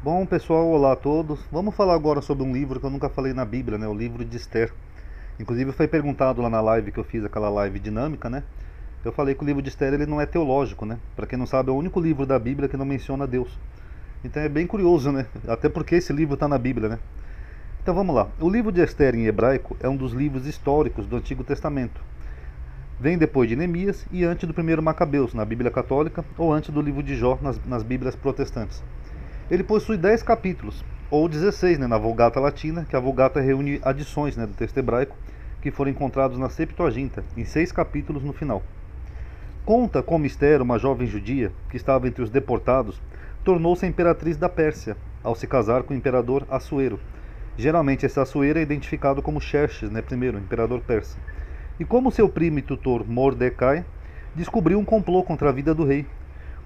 Bom, pessoal, olá a todos. Vamos falar agora sobre um livro que eu nunca falei na Bíblia, né? O livro de Esther. Inclusive foi perguntado lá na live que eu fiz, aquela live dinâmica, né? Eu falei que o livro de Esther ele não é teológico, né? Para quem não sabe, é o único livro da Bíblia que não menciona Deus. Então é bem curioso, né? Até porque esse livro está na Bíblia, né? Então vamos lá. O livro de Esther em hebraico é um dos livros históricos do Antigo Testamento. Vem depois de Neemias e antes do primeiro Macabeus na Bíblia Católica ou antes do livro de Jó nas, nas Bíblias protestantes. Ele possui 10 capítulos, ou 16 né, na Vulgata Latina, que a Vulgata reúne adições né, do texto hebraico que foram encontrados na Septuaginta, em seis capítulos no final. Conta com mistério uma jovem judia, que estava entre os deportados, tornou-se imperatriz da Pérsia, ao se casar com o imperador Assuero. Geralmente esse Assuero é identificado como Xerxes, né, primeiro, imperador persa. E como seu primo e tutor Mordecai descobriu um complô contra a vida do rei,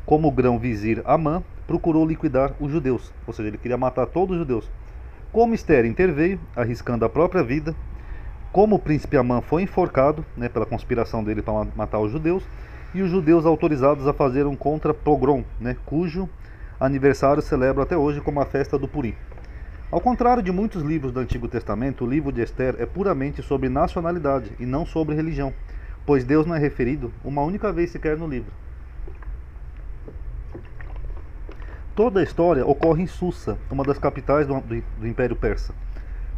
como o grão-vizir Amã procurou liquidar os judeus, ou seja, ele queria matar todos os judeus. Como Esther interveio, arriscando a própria vida, como o príncipe Amã foi enforcado né, pela conspiração dele para matar os judeus, e os judeus autorizados a fazer um contra-pogrom, né, cujo aniversário celebra até hoje como a festa do Purim. Ao contrário de muitos livros do Antigo Testamento, o livro de Esther é puramente sobre nacionalidade e não sobre religião, pois Deus não é referido uma única vez sequer no livro. Toda a história ocorre em Susa, uma das capitais do, do, do Império Persa.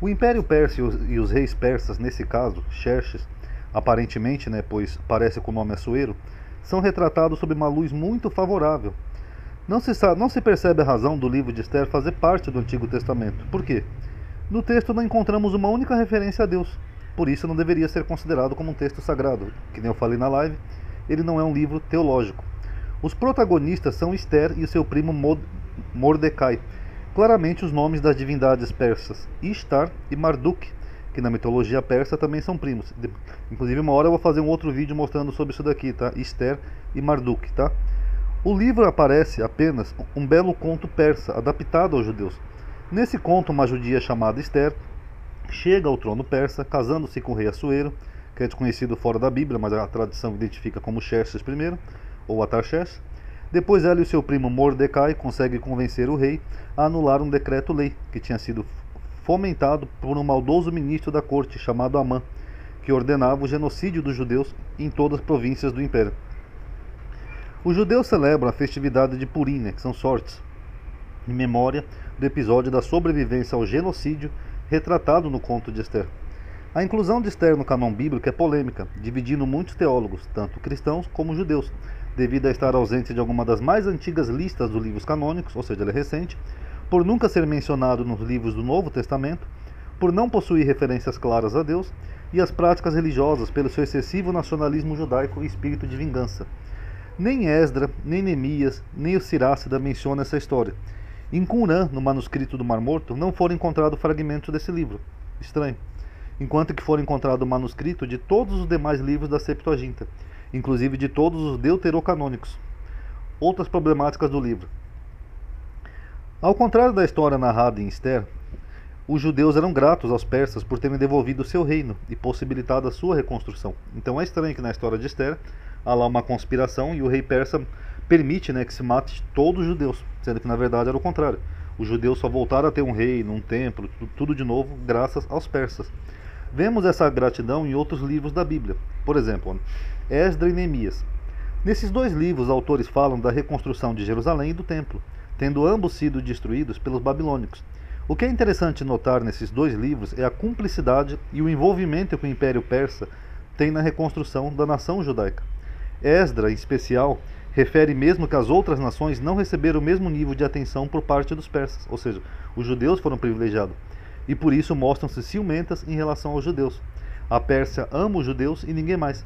O Império Persa e os, e os, reis persas, nesse caso, Xerxes, aparentemente, né, pois parece que o nome é são retratados sob uma luz muito favorável. Não se, sabe, não se percebe a razão do livro de Esther fazer parte do Antigo Testamento. Por quê? No texto não encontramos uma única referência a Deus. Por isso não deveria ser considerado como um texto sagrado. Que nem eu falei na live, ele não é um livro teológico. Os protagonistas são Esther e seu primo Mordecai, claramente os nomes das divindades persas, Ishtar e Marduk, que na mitologia persa também são primos. Inclusive, uma hora eu vou fazer um outro vídeo mostrando sobre isso daqui, tá? Esther e Marduk, tá? O livro aparece apenas um belo conto persa, adaptado aos judeus. Nesse conto, uma judia chamada Esther chega ao trono persa, casando-se com o rei Assuero, que é desconhecido fora da Bíblia, mas a tradição identifica como Xerxes I ou Atarxés. Depois ela e seu primo Mordecai conseguem convencer o rei a anular um decreto-lei que tinha sido fomentado por um maldoso ministro da corte chamado Amã, que ordenava o genocídio dos judeus em todas as províncias do império. Os judeus celebram a festividade de Purim, né, que são sortes, em memória do episódio da sobrevivência ao genocídio retratado no conto de Esther. A inclusão de Esther no canon bíblico é polêmica, dividindo muitos teólogos, tanto cristãos como judeus, devido a estar ausente de alguma das mais antigas listas dos livros canônicos, ou seja, ele é recente, por nunca ser mencionado nos livros do Novo Testamento, por não possuir referências claras a Deus e as práticas religiosas pelo seu excessivo nacionalismo judaico e espírito de vingança. Nem Esdra, nem Neemias, nem o Sirácida mencionam essa história. Em Qumran, no manuscrito do Mar Morto, não foram encontrados fragmentos desse livro. Estranho. Enquanto que foram encontrados o manuscrito de todos os demais livros da Septuaginta, inclusive de todos os deuterocanônicos. Outras problemáticas do livro. Ao contrário da história narrada em Esther, os judeus eram gratos aos persas por terem devolvido seu reino e possibilitado a sua reconstrução. Então é estranho que na história de Esther há lá uma conspiração e o rei persa permite né, que se mate todos os judeus, sendo que na verdade era o contrário. Os judeus só voltaram a ter um rei, um templo, tudo de novo, graças aos persas. Vemos essa gratidão em outros livros da Bíblia. Por exemplo, Esdra e Neemias. Nesses dois livros, autores falam da reconstrução de Jerusalém e do templo, tendo ambos sido destruídos pelos babilônicos. O que é interessante notar nesses dois livros é a cumplicidade e o envolvimento que o Império Persa tem na reconstrução da nação judaica. Esdra, em especial, refere mesmo que as outras nações não receberam o mesmo nível de atenção por parte dos persas, ou seja, os judeus foram privilegiados, e por isso mostram-se ciumentas em relação aos judeus. A Pérsia ama os judeus e ninguém mais.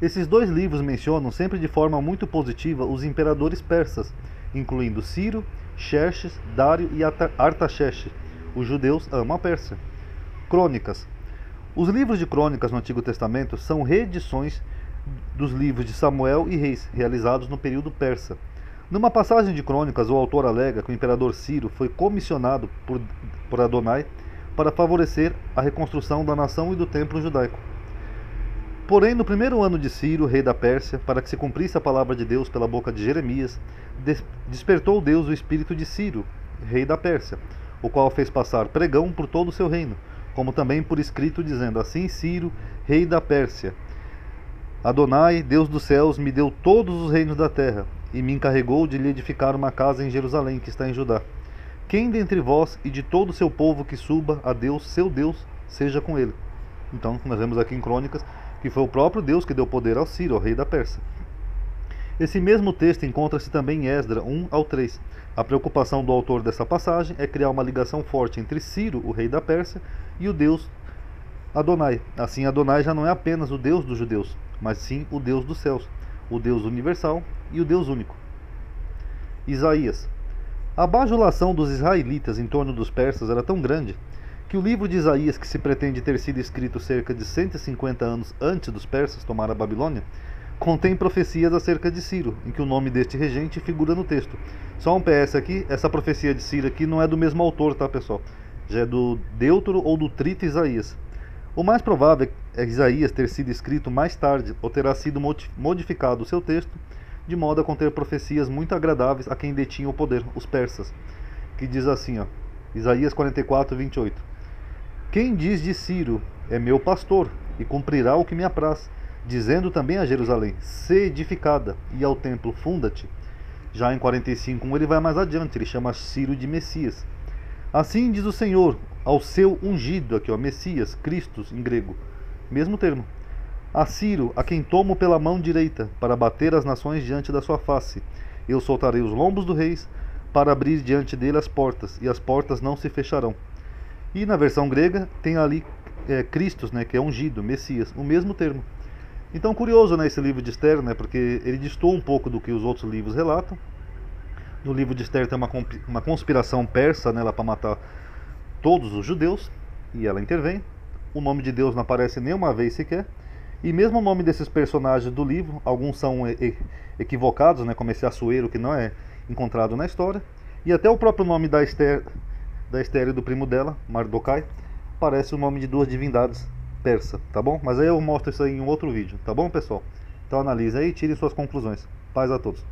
Esses dois livros mencionam sempre de forma muito positiva os imperadores persas, incluindo Ciro, Xerxes, Dário e Artaxerxes. Os judeus amam a Pérsia. Crônicas. Os livros de crônicas no Antigo Testamento são reedições dos livros de Samuel e Reis, realizados no período persa. Numa passagem de crônicas, o autor alega que o imperador Ciro foi comissionado por, por Adonai para favorecer a reconstrução da nação e do templo judaico. Porém, no primeiro ano de Ciro, rei da Pérsia, para que se cumprisse a palavra de Deus pela boca de Jeremias, des despertou Deus o espírito de Ciro, rei da Pérsia, o qual fez passar pregão por todo o seu reino, como também por escrito, dizendo: Assim Ciro, rei da Pérsia, Adonai, Deus dos céus, me deu todos os reinos da terra, e me encarregou de lhe edificar uma casa em Jerusalém, que está em Judá. Quem dentre vós e de todo o seu povo que suba a Deus, seu Deus, seja com ele. Então, nós vemos aqui em Crônicas que foi o próprio Deus que deu poder ao Ciro, ao rei da Pérsia. Esse mesmo texto encontra-se também em Esdra 1 ao 3. A preocupação do autor dessa passagem é criar uma ligação forte entre Ciro, o rei da Pérsia, e o Deus Adonai. Assim, Adonai já não é apenas o Deus dos judeus, mas sim o Deus dos céus, o Deus universal e o Deus único. Isaías a bajulação dos israelitas em torno dos persas era tão grande que o livro de Isaías, que se pretende ter sido escrito cerca de 150 anos antes dos persas tomar a Babilônia, contém profecias acerca de Ciro, em que o nome deste regente figura no texto. Só um PS aqui, essa profecia de Ciro aqui não é do mesmo autor, tá pessoal? Já é do Deutero ou do Trito Isaías. O mais provável é Isaías ter sido escrito mais tarde ou terá sido modificado o seu texto de modo a conter profecias muito agradáveis a quem detinha o poder, os persas, que diz assim, ó, Isaías 44, 28. Quem diz de Ciro é meu pastor e cumprirá o que me apraz, dizendo também a Jerusalém, se edificada, e ao templo funda-te. Já em 45, ele vai mais adiante, ele chama Ciro de Messias. Assim diz o Senhor ao seu ungido, aqui ó, Messias, Cristos em grego, mesmo termo a Ciro, a quem tomo pela mão direita, para bater as nações diante da sua face. Eu soltarei os lombos do reis, para abrir diante dele as portas, e as portas não se fecharão. E na versão grega tem ali é, Cristos, né, que é ungido, Messias, o mesmo termo. Então curioso né, esse livro de Esther, né, porque ele distou um pouco do que os outros livros relatam. No livro de Esther tem uma, uma conspiração persa né, para matar todos os judeus, e ela intervém. O nome de Deus não aparece nenhuma vez sequer. E mesmo o nome desses personagens do livro, alguns são equivocados, né, como esse Açoeiro que não é encontrado na história, e até o próprio nome da Esther, da Esther e do primo dela, Mardokai, parece o nome de duas divindades persa, tá bom? Mas aí eu mostro isso aí em um outro vídeo, tá bom, pessoal? Então analise aí e tire suas conclusões. Paz a todos.